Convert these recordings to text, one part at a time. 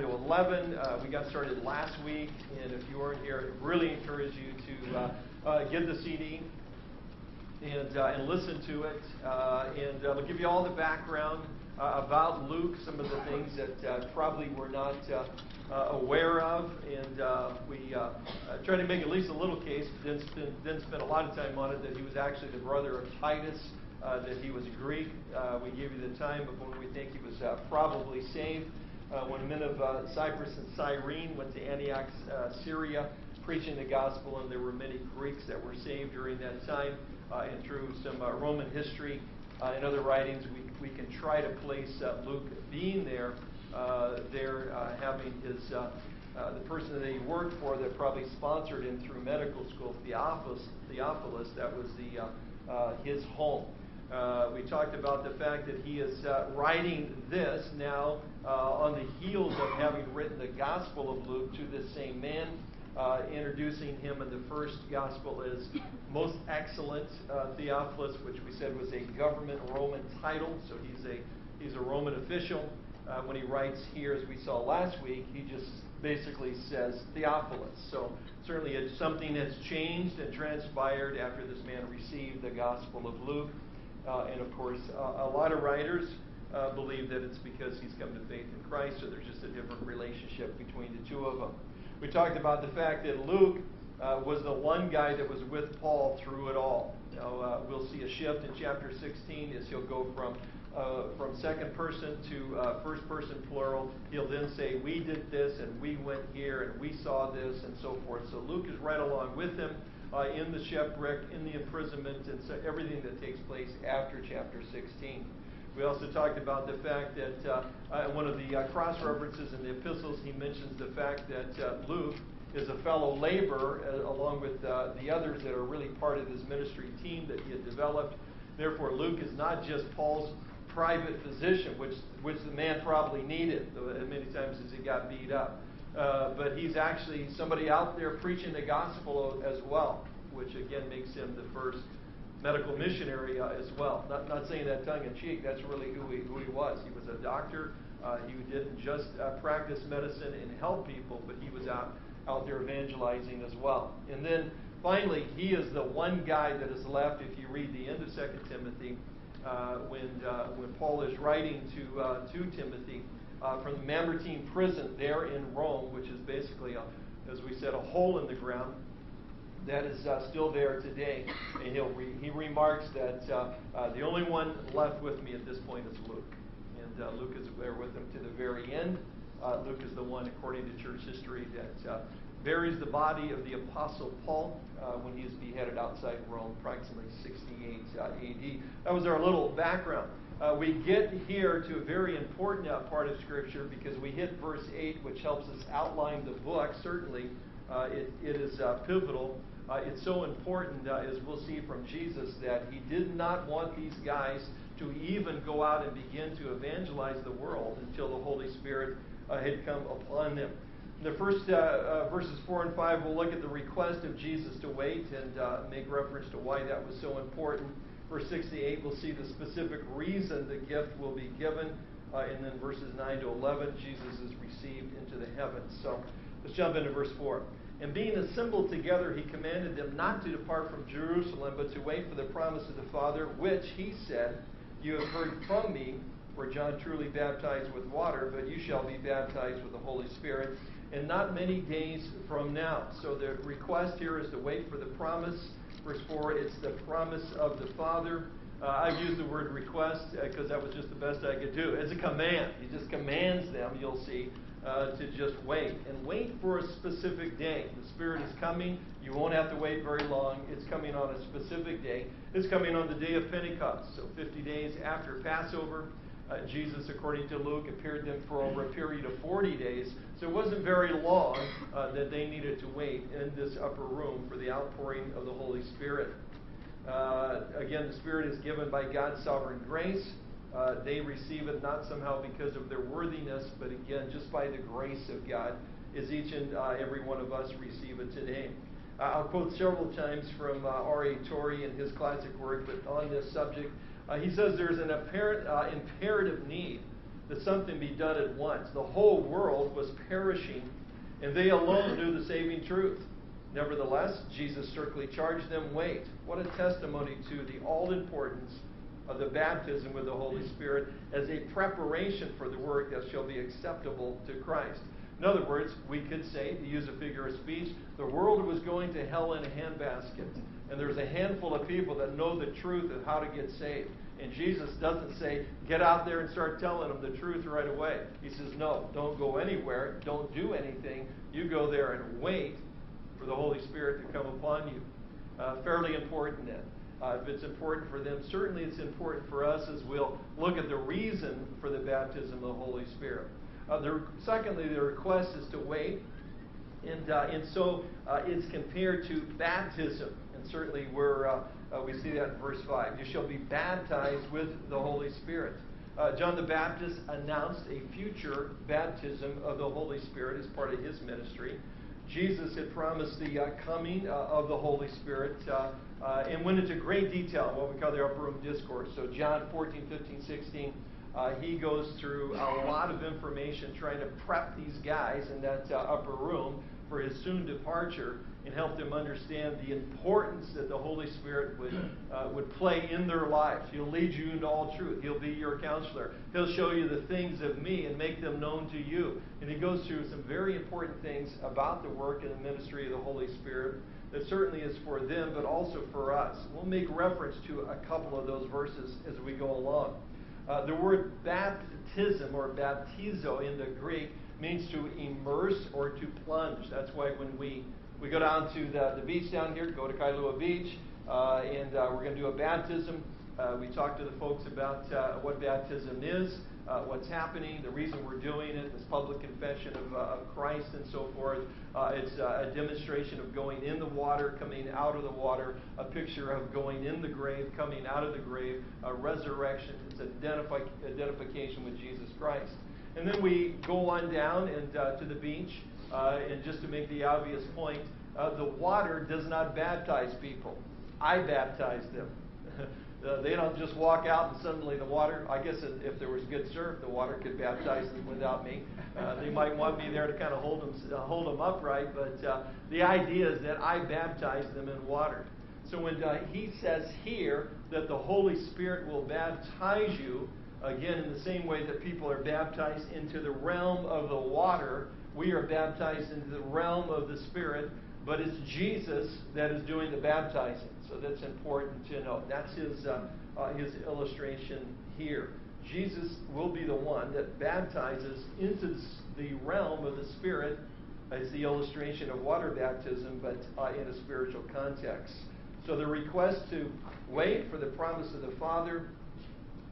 to 11. Uh, we got started last week, and if you weren't here, I really encourage you to uh, uh get the CD and, uh, and listen to it. Uh, and we'll give you all the background about Luke, some of the things that probably we're not aware of. And we tried to make at least a little case, didn't spend, didn't spend a lot of time on it, that he was actually the brother of Titus uh, that he was Greek. Uh, we gave you the time but when we think he was uh, probably saved. Uh, when men of uh, Cyprus and Cyrene went to Antioch, uh, Syria, preaching the gospel, and there were many Greeks that were saved during that time. and through some Roman history and other writings, we, we can try to place Luke being there, there having his uh, the person that he worked for that probably sponsored him through medical school, Theophilus, Theophilus that was the, uh, uh, his home. Uh, we talked about the fact that he is uh, writing this now uh, on the heels of having written the Gospel of Luke to this same man, uh, introducing him in the first Gospel as most excellent uh, Theophilus, which we said was a government Roman title. So he's a he's a Roman official. Uh, when he writes here, as we saw last week, he just basically says Theophilus. So certainly something that's changed and transpired after this man received the Gospel of Luke. Uh, and of course, a lot of writers uh, believe that it's because he's come to faith in Christ, so there's just a different relationship between the two of them. We talked about the fact that Luke uh, was the one guy that was with Paul through it all. Now, we'll see a shift in chapter 16 as he'll go from uh, from second person to uh, first person plural. He'll then say, We did this, and we went here, and we saw this, and so forth. So Luke is right along with him uh, in the shipwreck, in the imprisonment, and so everything that takes place after chapter 16. We also talked about the fact that uh, uh, one of the uh, cross references in the epistles, he mentions the fact that uh, Luke is a fellow laborer uh, along with the others that are really part of his ministry team that he had developed. Therefore, Luke is not just Paul's private physician, which, which the man probably needed many times as he got beat up. Uh, but he's actually somebody out there preaching the gospel as well, which again makes him the first medical missionary uh, as well. Not, not saying that tongue in cheek, that's really who he, who he was. He was a doctor. Uh, he didn't just uh, practice medicine and help people, but he was out, out there evangelizing as well. And then finally, he is the one guy that is left, if you read the end of 2 Timothy, uh, when, when Paul is writing to, to Timothy uh, from the Mamertine prison there in Rome, which is basically, a, as we said, a hole in the ground. That is uh, still there today. And re- he remarks that uh, uh, the only one left with me at this point is Luke. And uh, Luke is there with him to the very end. Uh, Luke is the one, according to church history, that buries the body of the Apostle Paul when he is beheaded outside Rome, approximately 68 AD. That was our little background uh, we get here to a very important uh, part of Scripture because we hit verse 8, which helps us outline the book. Certainly, uh, it, it is uh, pivotal. Uh, it's so important, uh, as we'll see from Jesus, that he did not want these guys to even go out and begin to evangelize the world until the Holy Spirit had come upon them. The first verses 4 and 5, we'll look at the request of Jesus to wait and make reference to why that was so important. Verse 68, we'll see the specific reason the gift will be given. Uh, and then verses 9 to 11, Jesus is received into the heavens. So let's jump into verse 4. And being assembled together, he commanded them not to depart from Jerusalem, but to wait for the promise of the Father, which he said, You have heard from me, for John truly baptized with water, but you shall be baptized with the Holy Spirit, and not many days from now. So the request here is to wait for the promise Verse 4, it's the promise of the Father. Uh, I've used the word request because uh, that was just the best I could do. It's a command. He just commands them, you'll see, uh, to just wait. And wait for a specific day. The Spirit is coming. You won't have to wait very long. It's coming on a specific day. It's coming on the day of Pentecost, so 50 days after Passover. Uh, Jesus, according to Luke, appeared them for over a period of 40 days. So it wasn't very long uh, that they needed to wait in this upper room for the outpouring of the Holy Spirit. Uh, again, the Spirit is given by God's sovereign grace. Uh, they receive it not somehow because of their worthiness, but again, just by the grace of God, as each and uh, every one of us receive it today. Uh, I'll quote several times from R.A. Torrey in his classic work, but on this subject, uh, he says there's an apparent uh, imperative need that something be done at once. The whole world was perishing, and they alone knew the saving truth. Nevertheless, Jesus strictly charged them wait. What a testimony to the all importance of the baptism with the Holy Spirit as a preparation for the work that shall be acceptable to Christ. In other words, we could say, to use a figure of speech, the world was going to hell in a handbasket. And there's a handful of people that know the truth of how to get saved. And Jesus doesn't say, get out there and start telling them the truth right away. He says, no, don't go anywhere. Don't do anything. You go there and wait for the Holy Spirit to come upon you. Uh, fairly important then. Uh, if it's important for them, certainly it's important for us as we'll look at the reason for the baptism of the Holy Spirit. Uh, the, secondly, the request is to wait. And, uh, and so uh, it's compared to baptism. Certainly we're, uh, uh, we see that in verse 5. You shall be baptized with the Holy Spirit. Uh, John the Baptist announced a future baptism of the Holy Spirit as part of his ministry. Jesus had promised the uh, coming uh, of the Holy Spirit uh, uh, and went into great detail in what we call the upper room discourse. So, John 14, 15, 16, uh, he goes through a lot of information trying to prep these guys in that upper room for his soon departure and help them understand the importance that the Holy Spirit would, uh, would play in their lives. He'll lead you into all truth. He'll be your counselor. He'll show you the things of me and make them known to you. And he goes through some very important things about the work and the ministry of the Holy Spirit that certainly is for them, but also for us. We'll make reference to a couple of those verses as we go along. Uh, the word baptism or baptizo in the Greek means to immerse or to plunge. That's why when we we go down to the, the beach down here, go to Kailua Beach, uh, and uh, we're going to do a baptism. Uh, we talk to the folks about uh, what baptism is, uh, what's happening, the reason we're doing it, this public confession of, uh, of Christ, and so forth. it's a demonstration of going in the water, coming out of the water, a picture of going in the grave, coming out of the grave, a resurrection. It's identify, identification with Jesus Christ. And then we go on down and to the beach. Uh, and just to make the obvious point, uh, the water does not baptize people. I baptize them. uh, they don't just walk out and suddenly the water, I guess if there was good surf, the water could baptize them without me. Uh, they might want me there to kind of hold them, uh, hold them upright, but uh, the idea is that I baptize them in water. So when he says here that the Holy Spirit will baptize you, again, in the same way that people are baptized into the realm of the water, we are baptized into the realm of the Spirit, but it's Jesus that is doing the baptizing. So that's important to note. That's his, uh, uh, his illustration here. Jesus will be the one that baptizes into the realm of the Spirit. It's the illustration of water baptism, but uh, in a spiritual context. So the request to wait for the promise of the Father,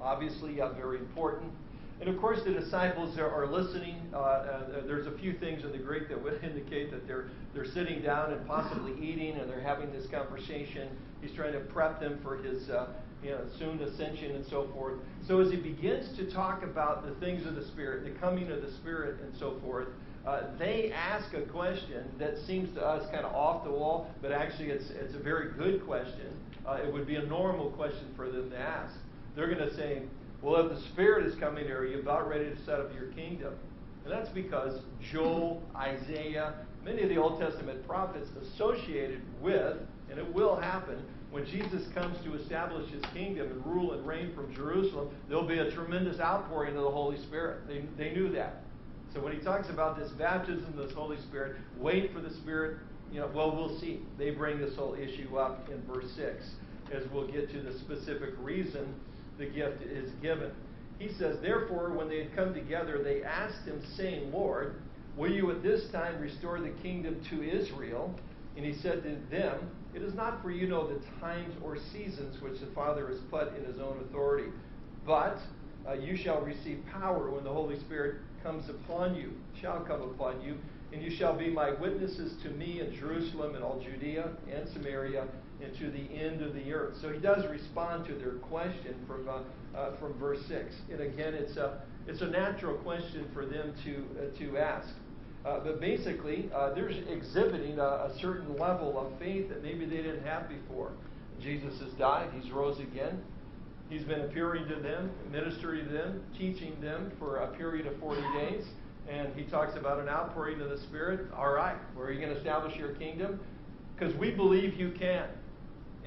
obviously uh, very important. And of course, the disciples are, are listening. Uh, uh, there's a few things in the Greek that would indicate that they're they're sitting down and possibly eating, and they're having this conversation. He's trying to prep them for his uh, you know soon ascension and so forth. So as he begins to talk about the things of the Spirit, the coming of the Spirit, and so forth. Uh, they ask a question that seems to us kind of off the wall, but actually it's, it's a very good question. Uh, it would be a normal question for them to ask. They're going to say, well, if the Spirit is coming here, you about ready to set up your kingdom? And that's because Joel, Isaiah, many of the Old Testament prophets associated with, and it will happen, when Jesus comes to establish his kingdom and rule and reign from Jerusalem, there'll be a tremendous outpouring of the Holy Spirit. They, they knew that. So when he talks about this baptism of the Holy Spirit, wait for the Spirit, you know, well, we'll see. They bring this whole issue up in verse 6 as we'll get to the specific reason the gift is given. He says, Therefore, when they had come together, they asked him, saying, Lord, will you at this time restore the kingdom to Israel? And he said to them, It is not for you to know the times or seasons which the Father has put in his own authority, but uh, you shall receive power when the Holy Spirit comes upon you, shall come upon you, and you shall be my witnesses to me in Jerusalem and all Judea and Samaria to the end of the earth. So he does respond to their question from, uh, uh, from verse 6. And again, it's a, it's a natural question for them to, uh, to ask. Uh, but basically, uh, they're exhibiting a, a, certain level of faith that maybe they didn't have before. Jesus has died, he's rose again. He's been appearing to them, ministering to them, teaching them for a period of 40 days. And he talks about an outpouring of the Spirit. All right, where are you going to establish your kingdom? Because we believe you can.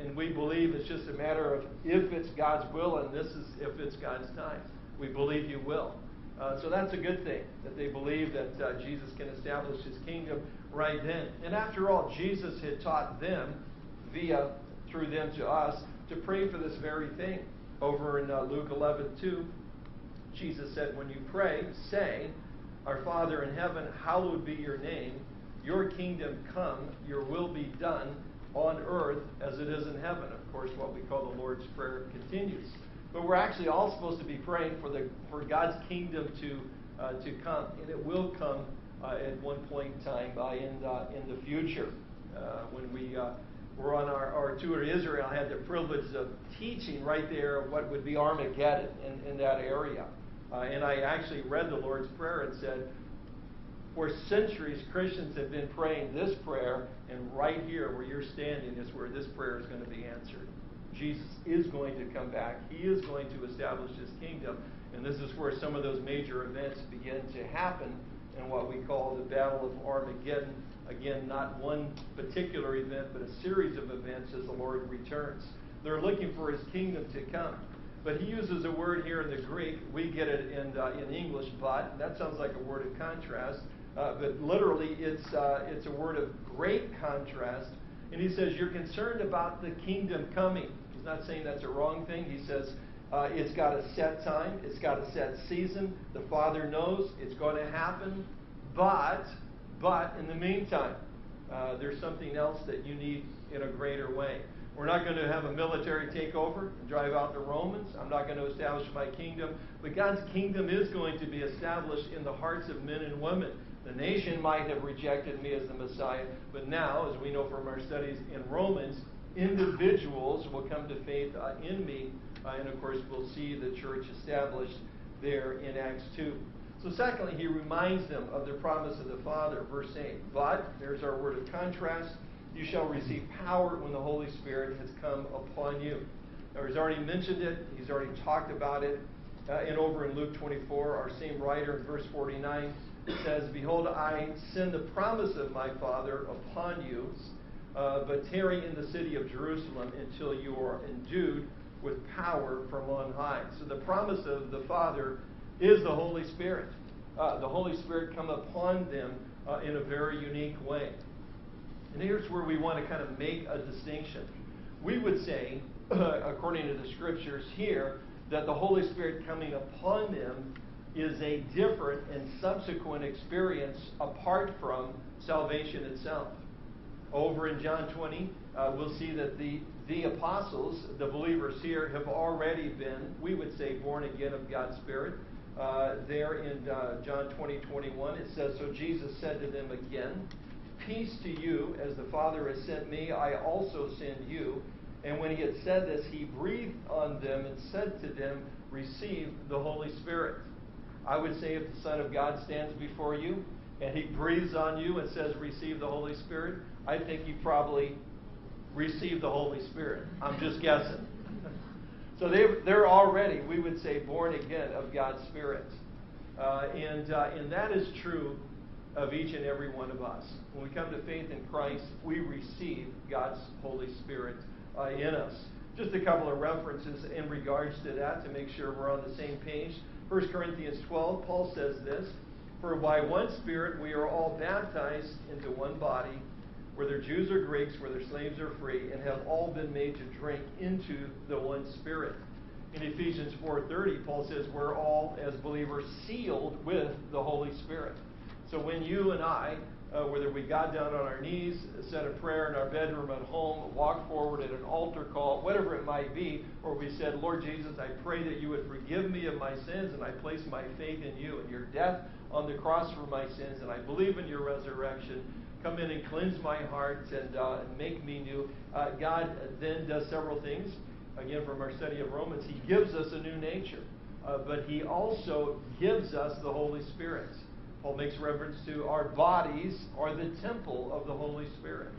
And we believe it's just a matter of if it's God's will, and this is if it's God's time. We believe you will. Uh, so that's a good thing that they believe that uh, Jesus can establish his kingdom right then. And after all, Jesus had taught them via through them to us to pray for this very thing. Over in uh, Luke 11, 2, Jesus said, When you pray, say, Our Father in heaven, hallowed be your name. Your kingdom come, your will be done on earth as it is in heaven. Of course, what we call the Lord's Prayer continues. But we're actually all supposed to be praying for, the, for God's kingdom to, uh, to come, and it will come uh, at one point in time uh, in, in the future. Uh, when we uh, were on our, our tour to Israel, I had the privilege of teaching right there what would be Armageddon in, in that area. Uh, and I actually read the Lord's Prayer and said, for centuries, Christians have been praying this prayer, and right here where you're standing is where this prayer is going to be answered. Jesus is going to come back. He is going to establish his kingdom. And this is where some of those major events begin to happen in what we call the Battle of Armageddon. Again, not one particular event, but a series of events as the Lord returns. They're looking for his kingdom to come. But he uses a word here in the Greek. We get it in, uh, in English, but. That sounds like a word of contrast. Uh, but literally, it's, uh, it's a word of great contrast. And he says, You're concerned about the kingdom coming. He's not saying that's a wrong thing. He says, uh, It's got a set time, it's got a set season. The Father knows it's going to happen. But, but in the meantime, uh, there's something else that you need in a greater way. We're not going to have a military takeover and drive out the Romans. I'm not going to establish my kingdom. But God's kingdom is going to be established in the hearts of men and women. The nation might have rejected me as the Messiah, but now, as we know from our studies in Romans, individuals will come to faith uh, in me. Uh, and of course, we'll see the church established there in Acts 2. So, secondly, he reminds them of the promise of the Father, verse 8. But, there's our word of contrast, you shall receive power when the Holy Spirit has come upon you. Now, he's already mentioned it, he's already talked about it. Uh, and over in Luke 24, our same writer in verse 49 says, Behold, I send the promise of my Father upon you, uh, but tarry in the city of Jerusalem until you are endued with power from on high. So the promise of the Father is the Holy Spirit. Uh, the Holy Spirit come upon them uh, in a very unique way. And here's where we want to kind of make a distinction. We would say, according to the scriptures here, that the Holy Spirit coming upon them is a different and subsequent experience apart from salvation itself. Over in John 20, uh, we'll see that the, the apostles, the believers here, have already been, we would say, born again of God's Spirit. Uh, there in uh, John 20, 21, it says, So Jesus said to them again, Peace to you, as the Father has sent me, I also send you. And when he had said this, he breathed on them and said to them, Receive the Holy Spirit. I would say if the Son of God stands before you and he breathes on you and says, Receive the Holy Spirit, I think you probably receive the Holy Spirit. I'm just guessing. so they, they're already, we would say, born again of God's Spirit. Uh, and, uh, and that is true of each and every one of us. When we come to faith in Christ, we receive God's Holy Spirit uh, in us. Just a couple of references in regards to that to make sure we're on the same page. 1 Corinthians 12, Paul says this For by one Spirit we are all baptized into one body, whether Jews or Greeks, whether slaves or free, and have all been made to drink into the one Spirit. In Ephesians 4:30, Paul says we're all, as believers, sealed with the Holy Spirit. So when you and I uh, whether we got down on our knees, said a prayer in our bedroom at home, walked forward at an altar call, whatever it might be, or we said, Lord Jesus, I pray that you would forgive me of my sins, and I place my faith in you and your death on the cross for my sins, and I believe in your resurrection. Come in and cleanse my heart and uh, make me new. Uh, God then does several things. Again, from our study of Romans, He gives us a new nature, uh, but He also gives us the Holy Spirit. Paul makes reference to our bodies are the temple of the Holy Spirit.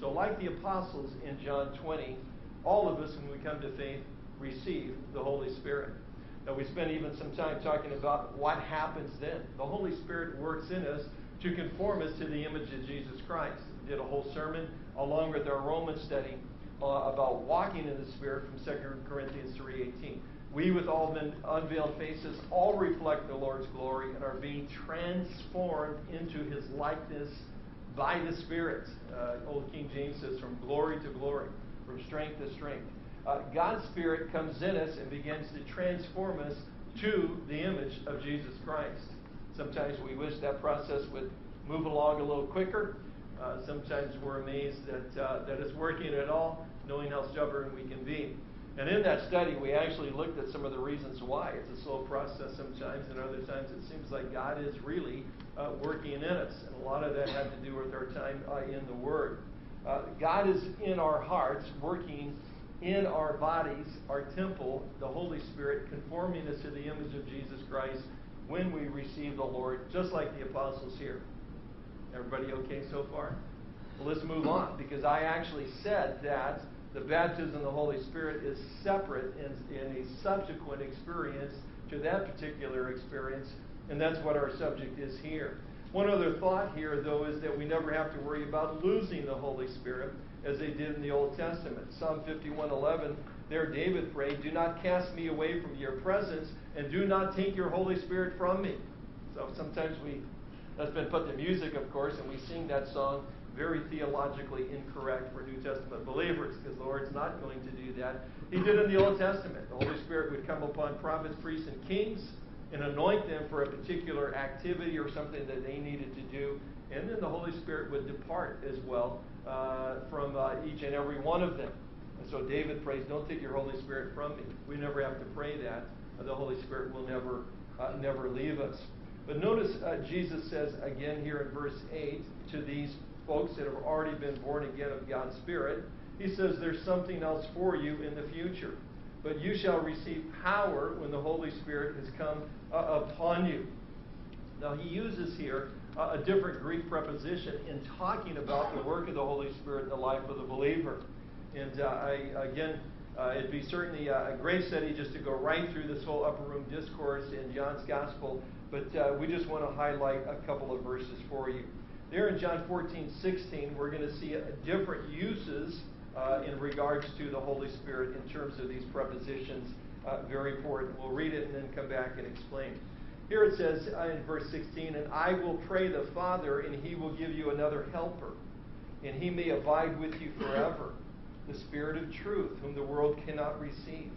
So, like the apostles in John 20, all of us, when we come to faith, receive the Holy Spirit. Now, we spent even some time talking about what happens then. The Holy Spirit works in us to conform us to the image of Jesus Christ. We did a whole sermon along with our Roman study uh, about walking in the Spirit from 2 Corinthians 3.18. We, with all unveiled faces, all reflect the Lord's glory and are being transformed into his likeness by the Spirit. Uh, Old King James says, from glory to glory, from strength to strength. Uh, God's Spirit comes in us and begins to transform us to the image of Jesus Christ. Sometimes we wish that process would move along a little quicker. Uh, sometimes we're amazed that, uh, that it's working at all, knowing how stubborn we can be. And in that study, we actually looked at some of the reasons why. It's a slow process sometimes, and other times it seems like God is really uh, working in us. And a lot of that had to do with our time uh, in the Word. Uh, God is in our hearts, working in our bodies, our temple, the Holy Spirit, conforming us to the image of Jesus Christ when we receive the Lord, just like the apostles here. Everybody okay so far? Well, let's move on because I actually said that the baptism of the Holy Spirit is separate in, a subsequent experience to that particular experience, and that's what our subject is here. One other thought here, though, is that we never have to worry about losing the Holy Spirit as they did in the Old Testament. Psalm 51:11, there David prayed, "Do not cast me away from your presence, and do not take your Holy Spirit from me." So sometimes we that's been put to music, of course, and we sing that song very theologically incorrect for New Testament believers because the Lord's not going to do that. He did in the Old Testament. The Holy Spirit would come upon prophets, priests, and kings and anoint them for a particular activity or something that they needed to do. And then the Holy Spirit would depart as well uh, from uh, each and every one of them. And so David prays, Don't take your Holy Spirit from me. We never have to pray that. The Holy Spirit will never, uh, never leave us. But notice uh, Jesus says again here in verse 8 to these folks that have already been born again of God's Spirit, He says there's something else for you in the future. But you shall receive power when the Holy Spirit has come uh, upon you. Now, He uses here uh, a different Greek preposition in talking about the work of the Holy Spirit in the life of the believer. And uh, I, again, uh, it'd be certainly a great study just to go right through this whole upper room discourse in John's Gospel but uh, we just want to highlight a couple of verses for you. There in John 14, 16, we're going to see different uses uh, in regards to the Holy Spirit in terms of these prepositions. Uh, very important. We'll read it and then come back and explain. Here it says uh, in verse 16, And I will pray the Father, and he will give you another helper, and he may abide with you forever, the Spirit of truth, whom the world cannot receive,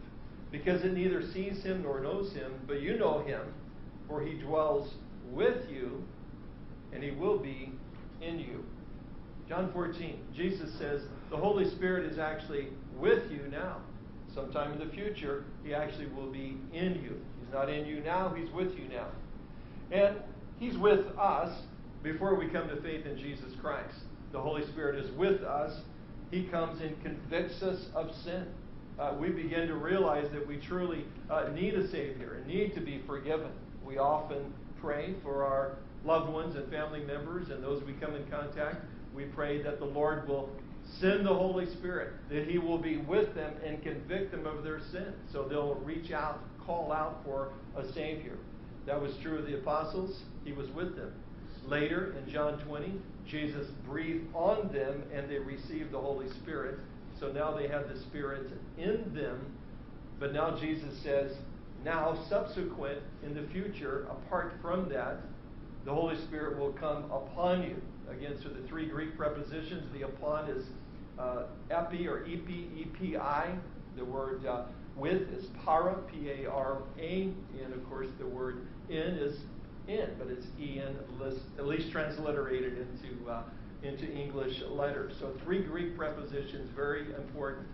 because it neither sees him nor knows him, but you know him for he dwells with you, and he will be in you. John 14, Jesus says the Holy Spirit is actually with you now. Sometime in the future, he actually will be in you. He's not in you now, he's with you now. And he's with us before we come to faith in Jesus Christ. The Holy Spirit is with us. He comes and convicts us of sin. Uh, we begin to realize that we truly uh, need a Savior and need to be forgiven we often pray for our loved ones and family members and those we come in contact. We pray that the Lord will send the Holy Spirit, that He will be with them and convict them of their sin. So they'll reach out, call out for a Savior. That was true of the apostles. He was with them. Later in John 20, Jesus breathed on them and they received the Holy Spirit. So now they have the Spirit in them. But now Jesus says, now, subsequent in the future, apart from that, the Holy Spirit will come upon you. Again, so the three Greek prepositions, the upon is uh, epi or epi, epi. The word uh, with is para, P A R A. And of course, the word in is in, but it's en, at least transliterated into, uh, into English letters. So three Greek prepositions, very important.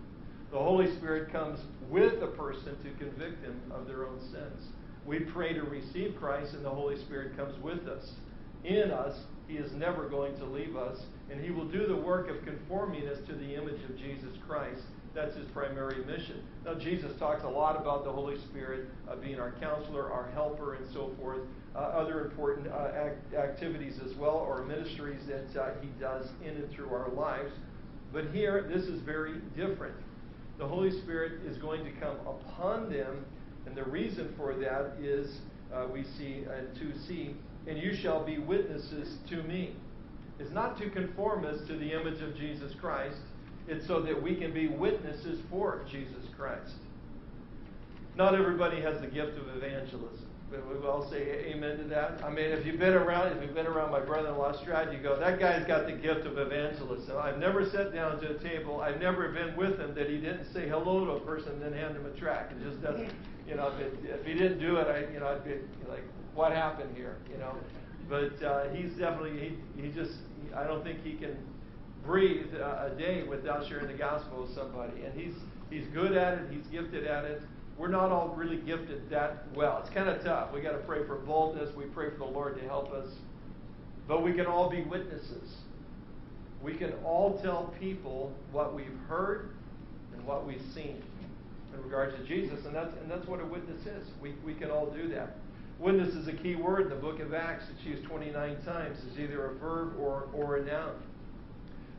The Holy Spirit comes with a person to convict them of their own sins. We pray to receive Christ, and the Holy Spirit comes with us. In us, He is never going to leave us, and He will do the work of conforming us to the image of Jesus Christ. That's His primary mission. Now, Jesus talks a lot about the Holy Spirit uh, being our counselor, our helper, and so forth. Uh, other important uh, act- activities as well, or ministries that uh, He does in and through our lives. But here, this is very different. the Holy Spirit is going to come upon them. The reason for that is uh, we see in 2c, and you shall be witnesses to me. It's not to conform us to the image of Jesus Christ, it's so that we can be witnesses for Jesus Christ. Not everybody has the gift of evangelism. But we all say amen to that. I mean, if you've been around, if you've been around my brother-in-law Strad, you go, that guy's got the gift of evangelism. I've never sat down to a table. I've never been with him that he didn't say hello to a person and then hand him a tract. It just doesn't, you know, if, it, if he didn't do it, I, you know, I'd be like, what happened here, you know? But uh, he's definitely, he, he just, I don't think he can breathe a day without sharing the gospel with somebody. And he's, he's good at it. He's gifted at it we're not all really gifted that well. It's kind of tough. We got to pray for boldness. We pray for the Lord to help us. But we can all be witnesses. We can all tell people what we've heard and what we've seen in regards to Jesus, and that's and that's what a witness is. We we can all do that. Witness is a key word in the book of Acts. It's used 29 times. It's either a verb or or a noun.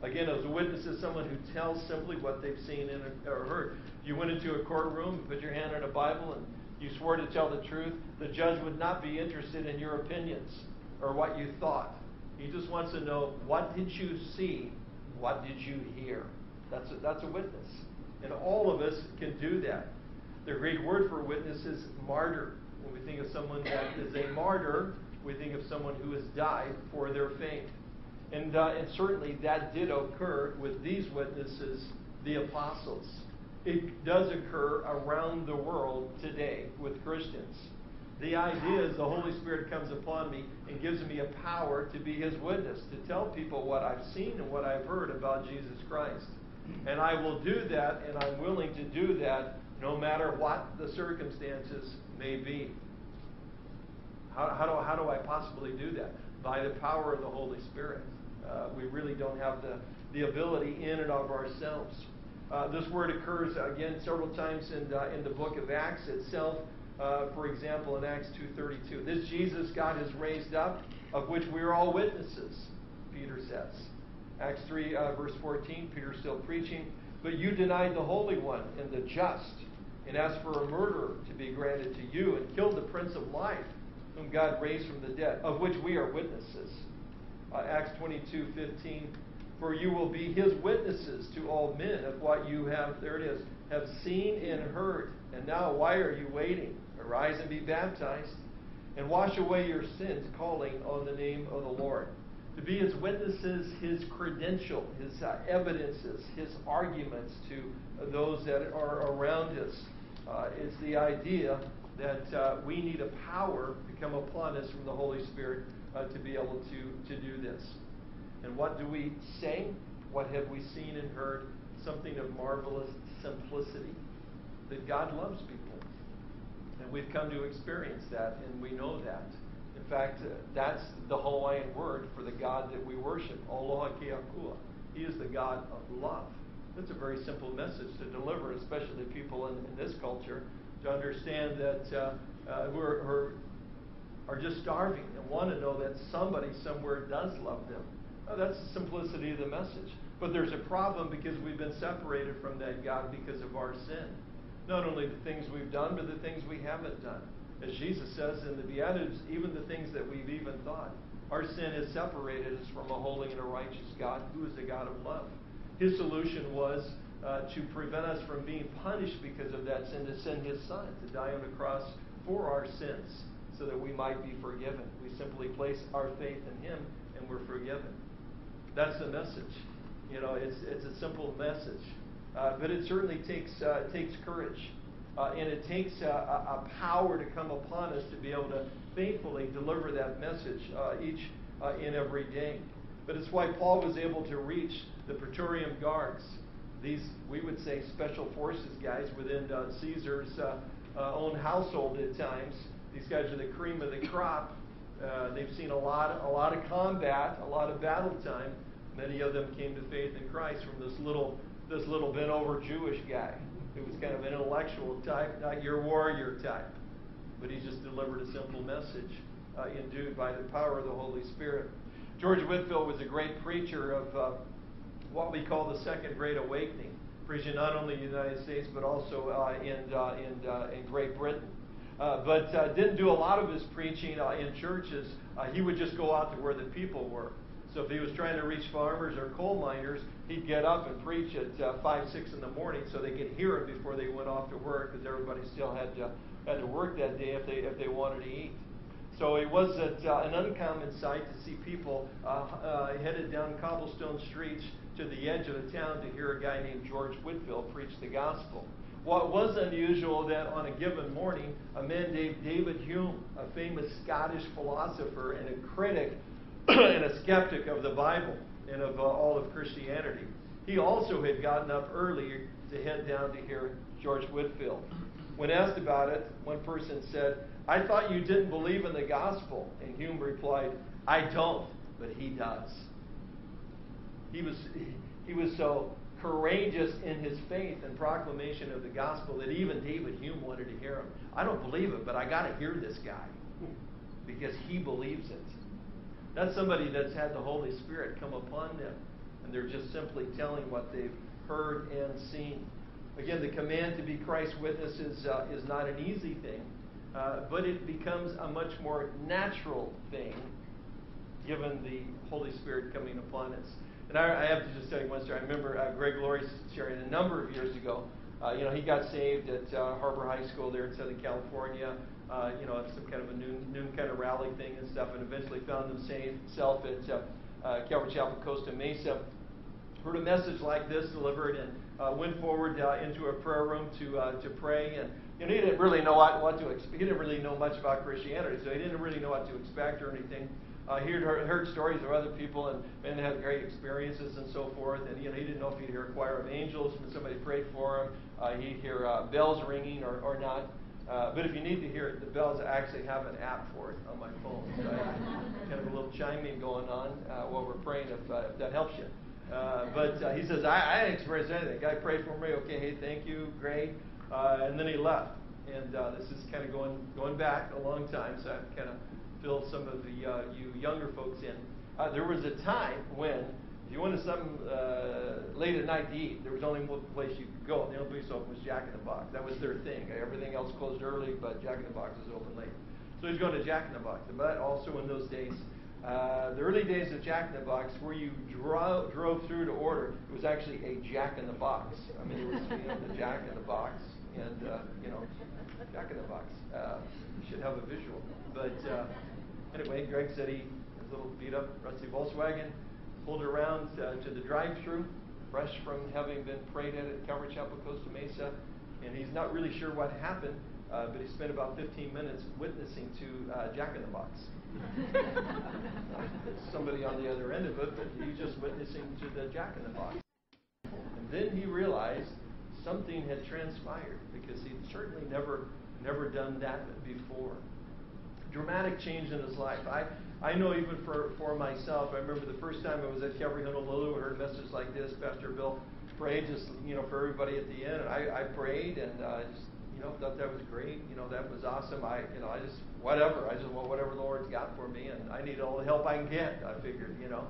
Again, as a witness is someone who tells simply what they've seen and, or heard. You went into a courtroom, put your hand on a Bible, and you swore to tell the truth. The judge would not be interested in your opinions or what you thought. He just wants to know what did you see, what did you hear. That's a, that's a witness, and all of us can do that. The Greek word for witness is martyr. When we think of someone that is a martyr, we think of someone who has died for their faith. And, uh, and certainly that did occur with these witnesses, the apostles. It does occur around the world today with Christians. The idea is the Holy Spirit comes upon me and gives me a power to be His witness, to tell people what I've seen and what I've heard about Jesus Christ. And I will do that, and I'm willing to do that no matter what the circumstances may be. How, how, do, how do I possibly do that? By the power of the Holy Spirit. Uh, we really don't have the, the ability in and of ourselves. Uh, this word occurs again several times in, uh, in the book of Acts itself. Uh, for example, in Acts 2:32, this Jesus God has raised up, of which we are all witnesses. Peter says. Acts 3 uh, verse 14, Peter still preaching, but you denied the Holy One and the just, and asked for a murderer to be granted to you, and killed the Prince of Life, whom God raised from the dead, of which we are witnesses uh, Acts 22 15. For you will be his witnesses to all men of what you have, there it is, have seen and heard. And now, why are you waiting? Arise and be baptized, and wash away your sins, calling on the name of the Lord. To be his witnesses, his credential, his uh, evidences, his arguments to those that are around us. Uh, is the idea that uh, we need a power to come upon us from the Holy Spirit uh, to be able to, to do this. And what do we say? What have we seen and heard? Something of marvelous simplicity. That God loves people. And we've come to experience that, and we know that. Fact, uh, that's the Hawaiian word for the God that we worship, Aloha Keakua. He is the God of love. That's a very simple message to deliver, especially to people in, in this culture, to understand that uh, uh, who, are, are just starving and want to know that somebody somewhere does love them. Oh, that's the simplicity of the message. But there's a problem because we've been separated from that God because of our sin. Not only the things we've done, but the things we haven't done. As Jesus says in the Beatitudes, even the things that we've even thought. Our sin has separated us from a holy and a righteous God who is a God of love. His solution was uh, to prevent us from being punished because of that sin, to send his son to die on the cross for our sins so that we might be forgiven. We simply place our faith in Him and we're forgiven. That's the message. You know, it's, it's a simple message. Uh, but it certainly takes, uh, takes courage. Uh, and it takes a, a, power to come upon us to be able to faithfully deliver that message uh, each and uh, every day. But it's why Paul was able to reach the Praetorian Guards, these, we would say, special forces guys within uh, Caesar's own household at times, these guys are the cream of the crop. Uh, they've seen a lot, a lot of combat, a lot of battle time. Many of them came to faith in Christ from this little, this little bent over Jewish guy who was kind of an intellectual type, not your warrior type, but he just delivered a simple message, uh, endued by the power of the Holy Spirit. George Whitefield was a great preacher of uh, what we call the Second Great Awakening. preaching not only in the United States but also uh, in, uh, in, uh, in Great Britain. Uh, but uh, didn't do a lot of his preaching uh, in churches. he would just go out to where the people were. So if he was trying to reach farmers or coal miners, he'd get up and preach at 5, 6 in the morning so they could hear him before they went off to work because everybody still had to, had to work that day if they, if they wanted to eat. So it was uh, an uncommon sight to see people uh, uh, headed down cobblestone streets to the edge of the town to hear a guy named George Whitefield preach the gospel. What was unusual that on a given morning, a man named David Hume, a famous Scottish philosopher and a critic and a skeptic of the Bible and of uh, all of Christianity, he also had gotten up early to head down to hear George Whitefield. When asked about it, one person said, I thought you didn't believe in the gospel. And Hume replied, I don't, but he does. He was, he was so courageous in his faith and proclamation of the gospel that even David Hume wanted to hear him. I don't believe it, but I got to hear this guy because he believes it. That's somebody that's had the Holy Spirit come upon them, and they're just simply telling what they've heard and seen. Again, the command to be Christ's witness is, uh, is not an easy thing, uh, but it becomes a much more natural thing given the Holy Spirit coming upon us. And I, I have to just tell you one story. I remember uh, Greg Laurie sharing a number of years ago. Uh, you know, he got saved at uh, Harbor High School there in Southern California. Uh, you know, some kind of a noon, noon kind of rally thing and stuff, and eventually found himself at uh, uh, Calvary Chapel Costa Mesa. Heard a message like this delivered and uh, went forward uh, into a prayer room to uh, to pray. And you know, he didn't really know what, what to expect. He didn't really know much about Christianity, so he didn't really know what to expect or anything uh, he had heard, heard, stories of other people and men had great experiences and so forth. And you know, he didn't know if he'd hear a choir of angels when somebody prayed for him. Uh, he'd hear uh, bells ringing or, or not. Uh, but if you need to hear it, the bells actually have an app for it on my phone. So I kind of a little chiming going on uh, while we're praying if, uh, if that helps you. but he says, I, I didn't experience anything. Guy prayed for me. Okay, hey, thank you, great. and then he left. And this is kind of going going back a long time, so I kind of fill some of the uh, you younger folks in. Uh, there was a time when, if you wanted something uh, late at night to eat, there was only one place you could go. The only place open was Jack in the Box. That was their thing. Everything else closed early, but Jack in the Box was open late. So he's going to Jack in the Box. But also in those days, uh, the early days of Jack in the Box, where you drove, drove through to order, it was actually a Jack in the Box. I mean, it was you know, the Jack in the Box, and uh, you know, Jack in the Box. Uh, you should have a visual. But uh, Anyway, Greg said he, his little beat up rusty Volkswagen, pulled around uh, to the drive through, fresh from having been prayed at at Calvary Chapel, Costa Mesa. And he's not really sure what happened, uh, but he spent about 15 minutes witnessing to uh, Jack in the Box. Somebody on the other end of it, but he's just witnessing to the Jack in the Box. And then he realized something had transpired because he'd certainly never never done that before dramatic change in his life. I, I know even for, for myself, I remember the first time I was at Calvary Honolulu, I heard a message like this. Pastor Bill prayed just, you know, for everybody at the end. And I, I prayed and uh, just, you know, thought that was great. You know, that was awesome. I, you know, I just, whatever. I just want whatever the Lord's got for me. And I need all the help I can get, I figured, you know.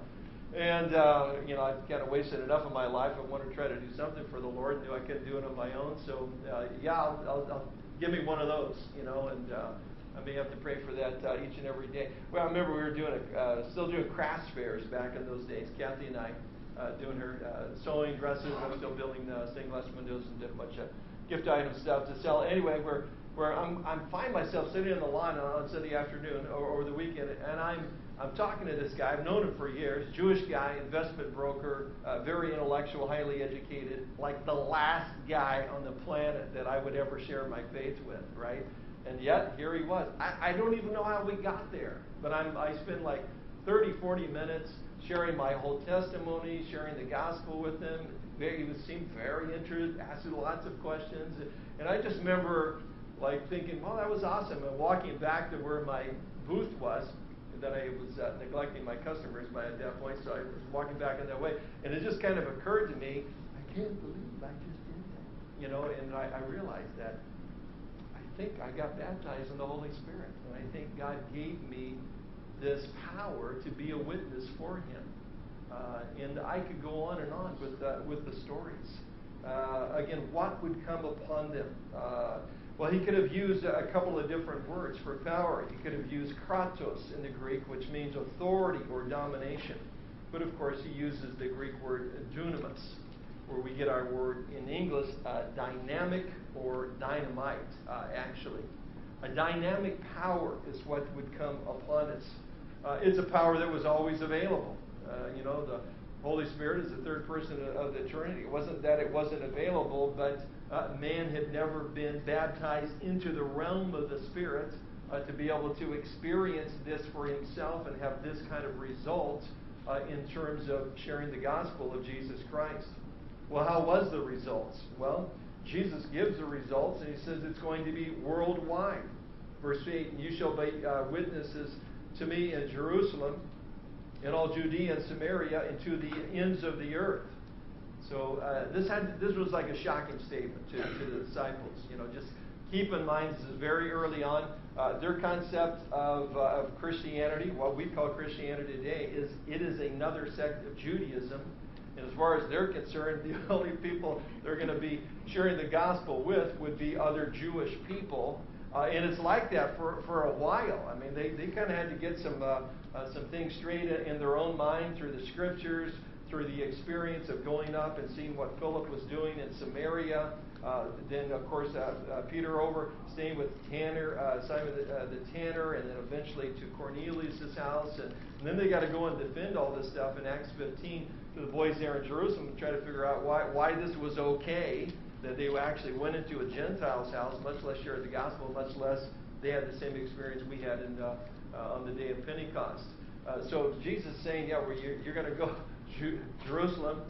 And, uh, you know, I've kind of wasted enough of my life. I want to try to do something for the Lord. Knew I couldn't do it on my own. So, uh, yeah, I'll, I'll, I'll give me one of those, you know, and, uh, I may have to pray for that uh, each and every day. Well, I remember we were doing a, uh, still doing crafts fairs back in those days. Kathy and I uh, doing her uh, sewing dresses. I was still building uh, stained glass windows and did a bunch of gift item stuff to sell. Anyway, where where I'm I'm find myself sitting in the lawn on Sunday afternoon or over the weekend, and I'm I'm talking to this guy. I've known him for years. Jewish guy, investment broker, uh, very intellectual, highly educated, like the last guy on the planet that I would ever share my faith with, right? And yet, here he was. I, I don't even know how we got there, but I'm, I spend like 30, 40 minutes sharing my whole testimony, sharing the gospel with him. He was, seemed very interested, asking lots of questions. And I just remember like thinking, well, that was awesome. And walking back to where my booth was, then I was uh, neglecting my customers by at that point, so I was walking back in that way. And it just kind of occurred to me, I can't believe I just did that. You know, and I, I realized that think I got baptized in the Holy Spirit. And I think God gave me this power to be a witness for Him. Uh, and I could go on and on with, uh, with the stories. Uh, again, what would come upon them? Uh, well, he could have used a couple of different words for power. He could have used kratos in the Greek, which means authority or domination. But of course, he uses the Greek word dunamis, where we get our word in English uh, dynamic or dynamite, uh, actually. A dynamic power is what would come upon us. Uh, it's a power that was always available. Uh, you know, the Holy Spirit is the third person of the Trinity. It wasn't that it wasn't available, but uh, man had never been baptized into the realm of the Spirit uh, to be able to experience this for himself and have this kind of result in terms of sharing the gospel of Jesus Christ. Well, how was the results? Well, Jesus gives the results, and he says it's going to be worldwide. Verse 8, you shall be uh, witnesses to me in Jerusalem, in all Judea and Samaria, and to the ends of the earth. So uh, this had this was like a shocking statement to, to the disciples. You know, just keep in mind this is very early on. Uh, their concept of, uh, of Christianity, what we call Christianity today, is it is another sect of Judaism. And as far as they're concerned, the only people they're going to be sharing the gospel with would be other Jewish people. Uh, and it's like that for, for a while. I mean, they, they kind of had to get some, uh, uh, some things straight in their own mind through the scriptures, through the experience of going up and seeing what Philip was doing in Samaria. Uh, then, of course, uh, uh, Peter over staying with Tanner, Simon the, the, tanner, and then eventually to Cornelius' house. And, and then they got to go and defend all this stuff in Acts 15 to the boys there in Jerusalem and try to figure out why, why this was okay that they actually went into a Gentile's house, much less shared the gospel, much less they had the same experience we had in, uh, on the day of Pentecost. so Jesus is saying, yeah, well, you're, you're going to go Ju- Jerusalem,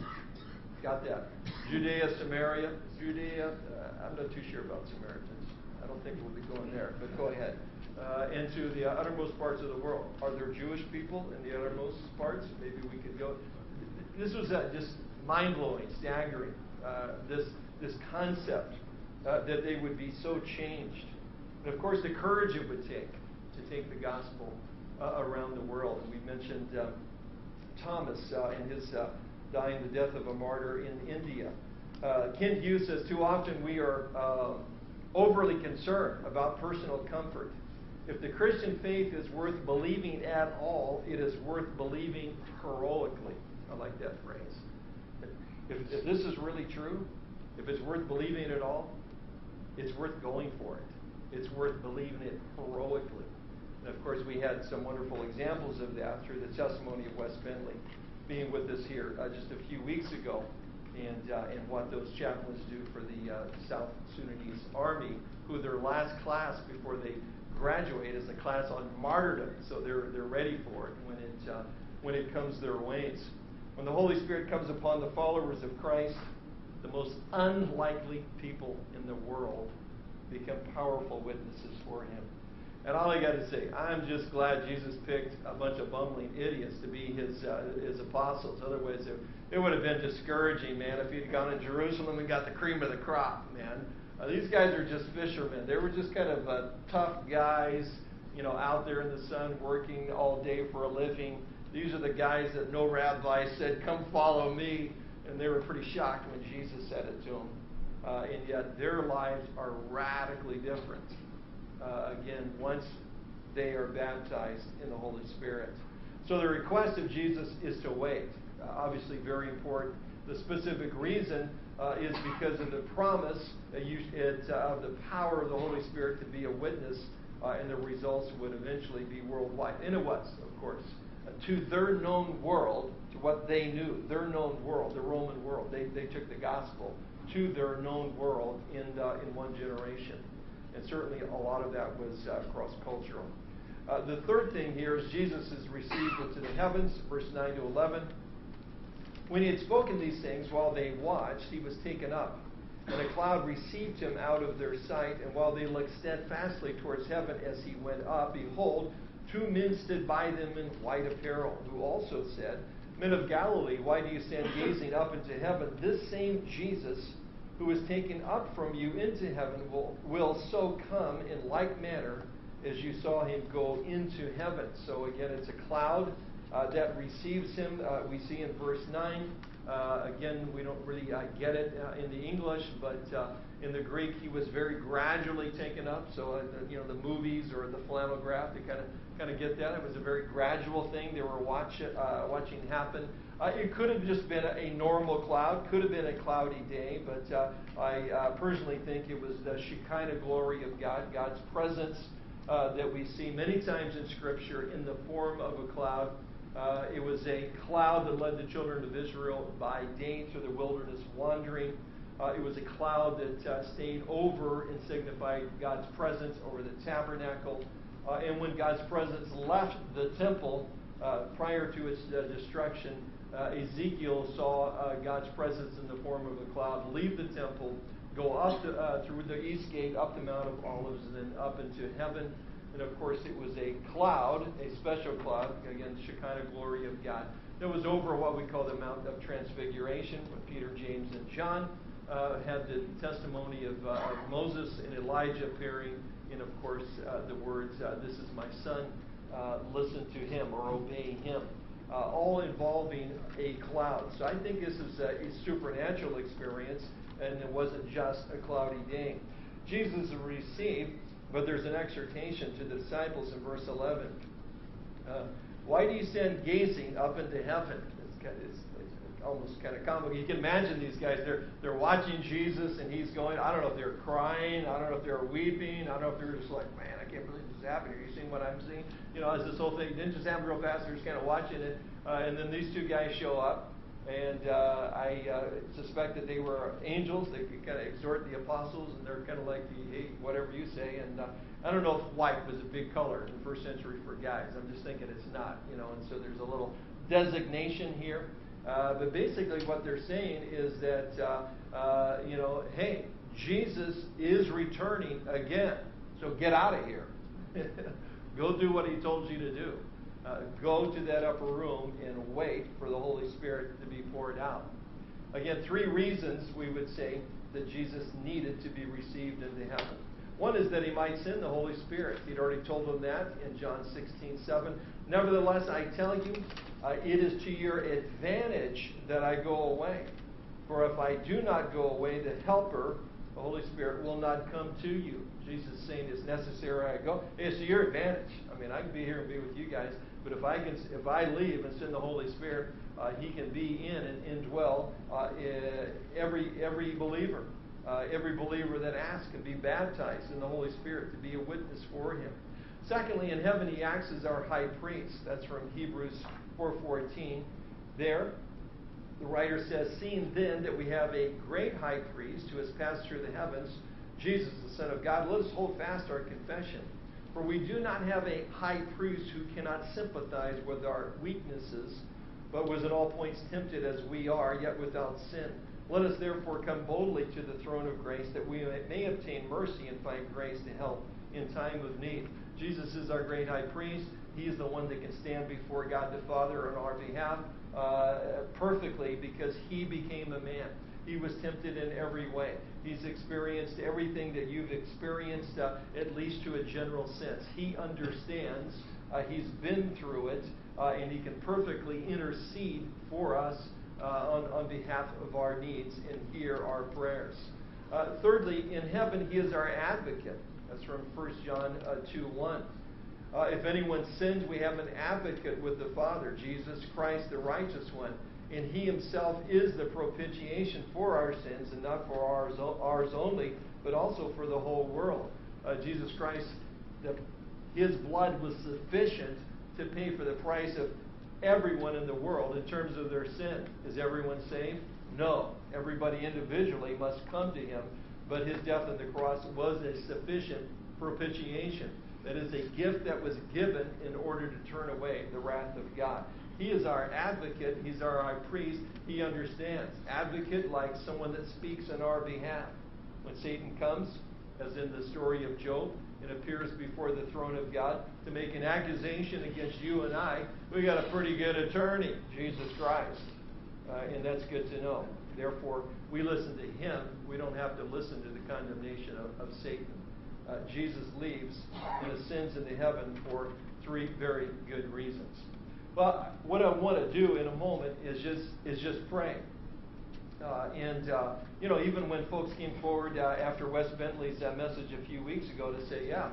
got that. Judea, Samaria, Judea. Uh, I'm not too sure about Samaritans. I don't think we'll be going there, but go ahead. Uh, into the uttermost parts of the world. Are there Jewish people in the uttermost parts? Maybe we could go. This was uh, just mind blowing, staggering. Uh, this this concept uh, that they would be so changed, and of course the courage it would take to take the gospel uh, around the world. And we mentioned. Um, Thomas uh, in his uh, dying the death of a martyr in India. Uh, Kent Hughes says too often we are overly concerned about personal comfort. If the Christian faith is worth believing at all, it is worth believing heroically. I like that phrase. If, if this is really true, if it's worth believing at all, it's worth going for it. It's worth believing it heroically. And of course, we had some wonderful examples of that through the testimony of Wes Bentley being with us here uh, just a few weeks ago and, uh, and what those chaplains do for the uh, South Sudanese Army, who their last class before they graduate is a class on martyrdom. So they're, they're ready for it when it, uh, when it comes their ways. When the Holy Spirit comes upon the followers of Christ, the most unlikely people in the world become powerful witnesses for Him. And all I got to say, I'm just glad Jesus picked a bunch of bumbling idiots to be his uh, his apostles. Otherwise, it, it would have been discouraging, man, if he'd gone to Jerusalem and got the cream of the crop, man. Uh, these guys are just fishermen. They were just kind of uh, tough guys, you know, out there in the sun working all day for a living. These are the guys that no rabbi said, "Come follow me," and they were pretty shocked when Jesus said it to them. Uh, and yet, their lives are radically different uh, again once they are baptized in the Holy Spirit. So the request of Jesus is to wait. Uh, obviously, very important. The specific reason uh, is because of the promise it, uh, of the power of the Holy Spirit to be a witness, uh, and the results would eventually be worldwide. And it was, of course, to their known world, to what they knew, their known world, the Roman world. They, they took the gospel to their known world in, in one generation. And certainly a lot of that was uh, cross cultural. Uh, the third thing here is Jesus is received into the heavens, verse 9 to 11. When he had spoken these things while they watched, he was taken up. And a cloud received him out of their sight. And while they looked steadfastly towards heaven as he went up, behold, two men stood by them in white apparel, who also said, Men of Galilee, why do you stand gazing up into heaven? This same Jesus who is taken up from you into heaven will, will so come in like manner as you saw him go into heaven. So again, it's a cloud uh, that receives him. Uh, we see in verse 9, Uh, again, we don't really uh, get it uh, in the English, but uh, in the Greek, he was very gradually taken up. So, you know, the movies or the flannelgraph, they kind of kind of get that. It was a very gradual thing they were watch, uh, watching happen. Uh, it could have just been a, normal cloud, could have been a cloudy day, but uh, I uh, personally think it was the Shekinah glory of God, God's presence uh, that we see many times in Scripture in the form of a cloud. Uh, it was a cloud that led the children of Israel by day through the wilderness wandering. Uh, it was a cloud that stayed over and signified God's presence over the tabernacle. Uh, and when God's presence left the temple uh, prior to its uh, destruction, uh, Ezekiel saw uh, God's presence in the form of a cloud leave the temple, go up to, uh, through the east gate, up the Mount of Olives, and then up into heaven. And of course, it was a cloud, a special cloud, again, the Shekinah glory of God, that was over what we call the Mount of Transfiguration, when Peter, James, and John had the testimony of, of Moses and Elijah appearing and of course, uh, the words, uh, This is my son, uh, listen to him or obey him, uh, all involving a cloud. So I think this is a, a, supernatural experience, and it wasn't just a cloudy day. Jesus received, but there's an exhortation to the disciples in verse 11. Uh, why do you stand gazing up into heaven? It's almost kind of comical. You can imagine these guys. They're they're watching Jesus, and he's going. I don't know if they're crying. I don't know if they're weeping. I don't know if they're just like, man, I can't believe this is happening. Are you seeing what I'm seeing? You know, as this whole thing didn't just happen real fast. They're just kind of watching it, uh, and then these two guys show up. And uh, I uh, suspect that they were angels. They kind of exhort the apostles, and they're kind of like, hey, whatever you say. And uh, I don't know if white was a big color in the first century for guys. I'm just thinking it's not, you know. And so there's a little designation here. Uh, but basically, what they're saying is that, uh, uh, you know, hey, Jesus is returning again. So get out of here. go do what he told you to do. Uh, go to that upper room and wait for the Holy Spirit to be poured out. Again, three reasons we would say that Jesus needed to be received into heaven. One is that he might send the Holy Spirit. He'd already told them that in John 16, 7. Nevertheless, I tell you, uh, it is to your advantage that I go away. For if I do not go away, the Helper, the Holy Spirit, will not come to you. Jesus is saying it's necessary I go. It's to your advantage. I mean, I can be here and be with you guys, but if I can, if I leave and send the Holy Spirit, uh, He can be in and indwell uh, every every believer. Uh, every believer that asks can be baptized in the Holy Spirit to be a witness for Him. Secondly, in heaven, He acts as our high priest. That's from Hebrews 4:14. There, the writer says, "Seeing then that we have a great high priest who has passed through the heavens, Jesus, the Son of God, let us hold fast our confession. For we do not have a high priest who cannot sympathize with our weaknesses, but was at all points tempted as we are, yet without sin. Let us therefore come boldly to the throne of grace, that we may obtain mercy and find grace to help in time of need." Jesus is our great high priest. He is the one that can stand before God the Father on our behalf uh, perfectly because he became a man. He was tempted in every way. He's experienced everything that you've experienced, uh, at least to a general sense. He understands. Uh, he's been through it, uh, and he can perfectly intercede for us uh, on, on behalf of our needs and hear our prayers. Uh, thirdly, in heaven, he is our advocate. That's from 1 John 2 1. Uh, if anyone sins, we have an advocate with the Father, Jesus Christ, the righteous one. And he himself is the propitiation for our sins, and not for ours, ours only, but also for the whole world. Uh, Jesus Christ, the, his blood was sufficient to pay for the price of everyone in the world in terms of their sin. Is everyone saved? No. Everybody individually must come to him, but his death on the cross was a sufficient propitiation. That is a gift that was given in order to turn away the wrath of God. He is our advocate. He's our high priest. He understands. Advocate, like someone that speaks on our behalf. When Satan comes, as in the story of Job, and appears before the throne of God to make an accusation against you and I, we got a pretty good attorney, Jesus Christ. Uh, and that's good to know. Therefore, we listen to him. We don't have to listen to the condemnation of, of Satan uh, Jesus leaves and ascends into heaven for three very good reasons. Well, what I want to do in a moment is just is just pray. Uh, and, uh, you know, even when folks came forward uh, after Wes Bentley's uh, message a few weeks ago to say, yeah,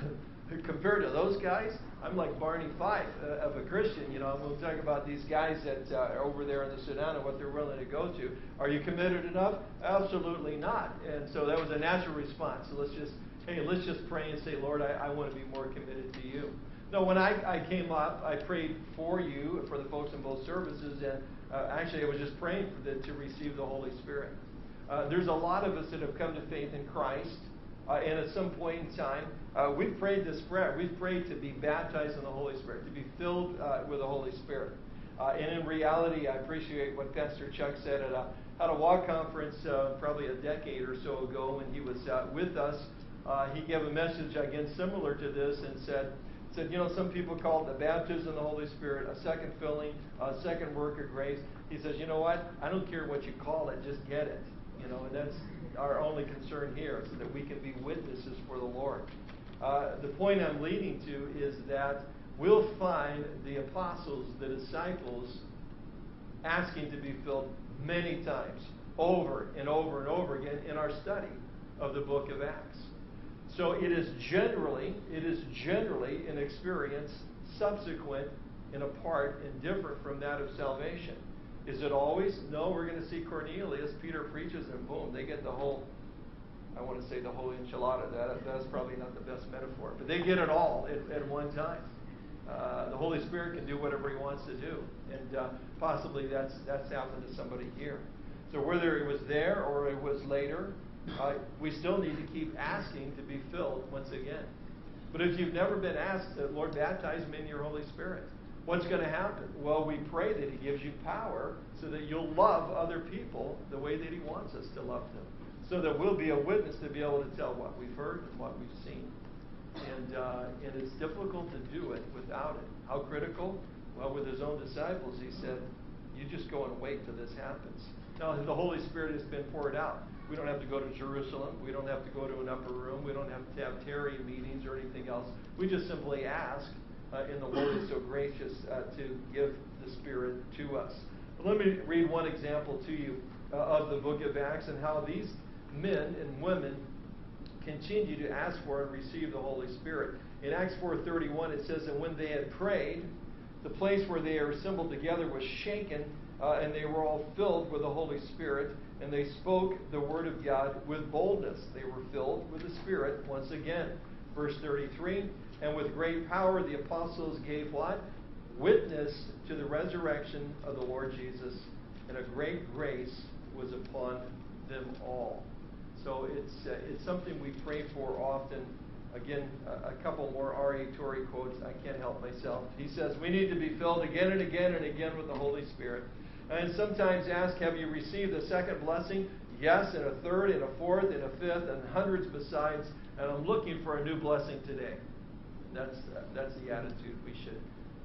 compared to those guys, I'm like Barney Fife uh, of a Christian. You know, we'll talk about these guys that uh, are over there in the Sudan and what they're willing to go to. Are you committed enough? Absolutely not. And so that was a natural response. So let's just, hey, let's just pray and say, Lord, I, I want to be more committed to you. No, when I, I came up, I prayed for you, for the folks in both services, and uh, actually I was just praying for them to receive the Holy Spirit. Uh, there's a lot of us that have come to faith in Christ, uh, and at some point in time, uh, we've prayed this prayer. We've prayed to be baptized in the Holy Spirit, to be filled uh, with the Holy Spirit. Uh, and in reality, I appreciate what Pastor Chuck said at a, at a walk conference probably a decade or so ago when he was with us. he gave a message again similar to this and said, said, you know, some people call it the baptism of the Holy Spirit, a second filling, a second work of grace. He says, you know what? I don't care what you call it, just get it. You know, and that's our only concern here, so that we can be witnesses for the Lord. Uh, the point I'm leading to is that we'll find the apostles, the disciples, asking to be filled many times, over and over and over again in our study of the book of Acts. So it is generally, it is generally an experience subsequent and apart and different from that of salvation. Is it always? No, we're going to see Cornelius. Peter preaches, and boom, they get the whole. I want to say the whole enchilada. That that's probably not the best metaphor, but they get it all at, at one time. Uh, the Holy Spirit can do whatever He wants to do, and uh, possibly that's that's happened to somebody here. So whether it was there or it was later, uh, we still need to keep asking to be filled once again. But if you've never been asked, to, Lord, baptize me in your Holy Spirit, what's going to happen? Well, we pray that He gives you power so that you'll love other people the way that He wants us to love them. So that we'll be a witness to be able to tell what we've heard and what we've seen. And, uh, and it's difficult to do it without it. How critical? Well, with His own disciples, He said, You just go and wait till this happens. Now, the Holy Spirit has been poured out. We don't have to go to Jerusalem. We don't have to go to an upper room. We don't have to have tarry meetings or anything else. We just simply ask, uh, and the Lord is so gracious uh, to give the Spirit to us. But let me read one example to you uh, of the book of Acts and how these men and women continue to ask for and receive the Holy Spirit. In Acts 4:31 it says, "And when they had prayed, the place where they are assembled together was shaken, uh, and they were all filled with the Holy Spirit." and they spoke the word of God with boldness. They were filled with the Spirit once again. Verse 33 And with great power the apostles gave what? Witness to the resurrection of the Lord Jesus, and a great grace was upon them all. So it's, uh, it's something we pray for often. Again, a, a couple more R.A. Torrey quotes. I can't help myself. He says, We need to be filled again and again and again with the Holy Spirit and sometimes ask, Have you received a second blessing? Yes, and a third, and a fourth, and a fifth, and hundreds besides. And I'm looking for a new blessing today. That's, uh, that's the attitude we should,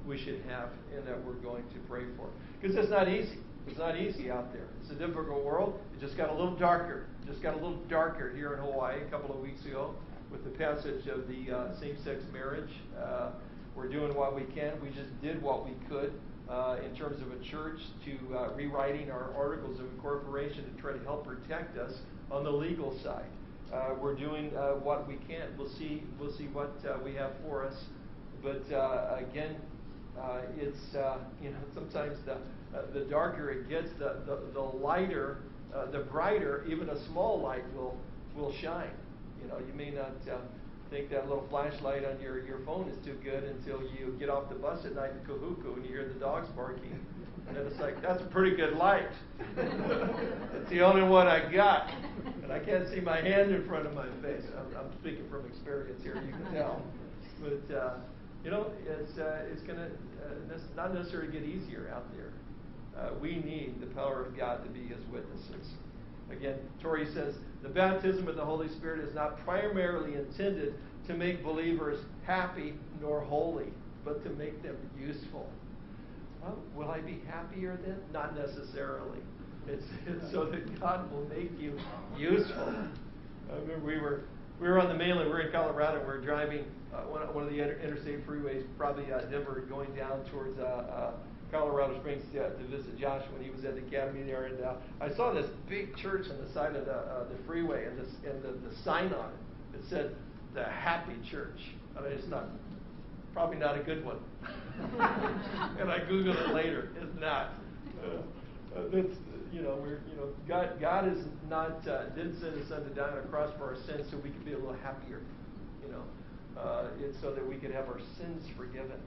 we should have and that we're going to pray for. Because it's not easy. It's not easy out there. It's a difficult world. It just got a little darker. Just got a little darker here in Hawaii a couple of weeks ago with the passage of the uh, same sex marriage. Uh, we're doing what we can. We just did what we could uh, in terms of a church to uh, rewriting our articles of incorporation to try to help protect us on the legal side. Uh, we're doing uh, what we can. We'll see. We'll see what we have for us. But again, it's you know sometimes the the darker it gets, the the, the lighter, the brighter. Even a small light will will shine. You know, you may not think that little flashlight on your, your phone is too good until you get off the bus at night in Kahuku and you hear the dogs barking. And it's like, that's a pretty good light. it's the only one I got. And I can't see my hand in front of my face. I'm, I'm speaking from experience here, you can tell. But, uh, you know, it's, uh, it's going to uh, not necessarily get easier out there. Uh, we need the power of God to be his witnesses. Again, Torrey says the baptism of the Holy Spirit is not primarily intended to make believers happy nor holy, but to make them useful. Well, will I be happier then? Not necessarily. It's, it's so that God will make you useful. I remember we were we were on the mainland. We were in Colorado. We were driving uh, one, one of the interstate freeways, probably uh, Denver, going down towards uh, uh Colorado Springs to, to visit Josh when he was at the academy there, and uh, I saw this big church on the side of the uh, the freeway, and this and the, the sign on it it said the Happy Church. I just thought, probably not a good one. and I googled it later. It's not. Uh, uh, that's you know we're you know God God is not uh, didn't send His Son to die on a cross for our sins so we could be a little happier. You know, uh, it's so that we could have our sins forgiven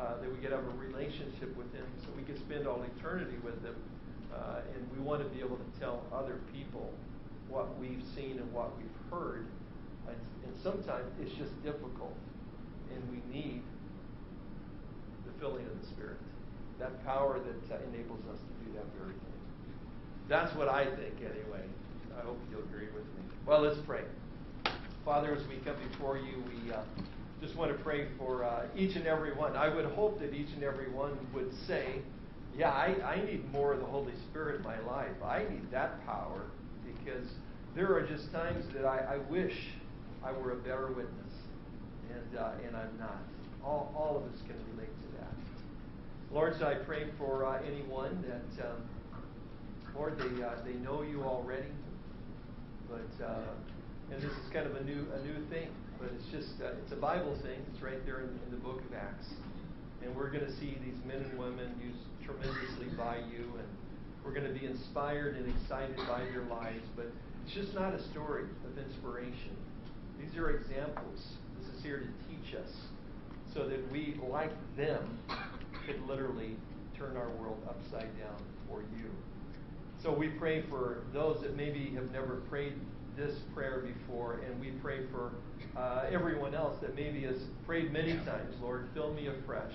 uh, that we could have a relationship with Him, so we could spend all eternity with Him. Uh, and we want to be able to tell other people what we've seen and what we've heard. And, and sometimes it's just difficult, and we need the filling of the Spirit, that power that uh, enables us to do that very thing. That's what I think, anyway. I hope you'll agree with me. Well, let's pray. Father, as we come before you, we. Uh, just want to pray for uh, each and every one. I would hope that each and every one would say, Yeah, I, I need more of the Holy Spirit in my life. I need that power because there are just times that I, I wish I were a better witness, and, uh, and I'm not. All, all of us can relate to that. Lord, so I pray for uh, anyone that, um, Lord, they, uh, they know you already, but, uh, and this is kind of a new, a new thing but it's just uh, it's a Bible thing. It's right there in, in the book of Acts, and we're going to see these men and women used tremendously by you, and we're going to be inspired and excited by their lives. But it's just not a story of inspiration. These are examples. This is here to teach us, so that we, like them, could literally turn our world upside down for you. So we pray for those that maybe have never prayed this prayer before, and we pray for uh, everyone else that maybe has prayed many times, Lord, fill me afresh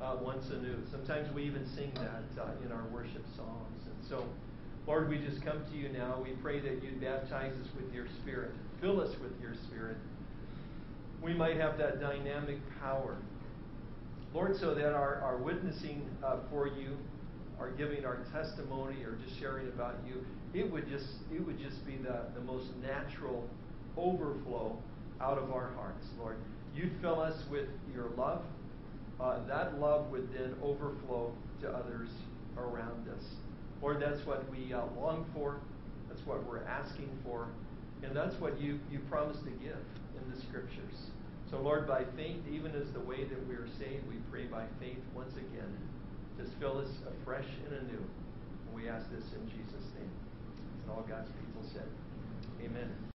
uh, once anew. Sometimes we even sing that uh, in our worship songs. And so, Lord, we just come to you now. We pray that you'd baptize us with your Spirit, fill us with your Spirit. We might have that dynamic power. Lord, so that our, our witnessing uh, for you, our giving our testimony, or just sharing about you, it would just it would just be the, the most natural overflow out of our hearts, Lord. You'd fill us with your love. Uh, that love would then overflow to others around us. Lord, that's what we uh, long for. That's what we're asking for. And that's what you, you promise to give in the scriptures. So, Lord, by faith, even as the way that we are saved, we pray by faith once again. Just fill us afresh and anew. And we ask this in Jesus' name. All God's people said, Amen.